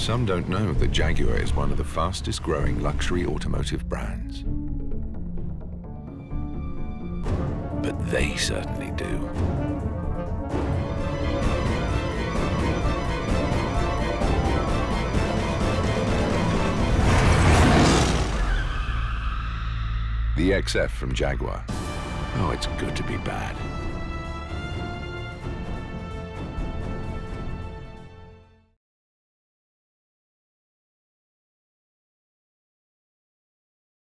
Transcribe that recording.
Some don't know that Jaguar is one of the fastest growing luxury automotive brands. But they certainly do. The XF from Jaguar. Oh, it's good to be bad.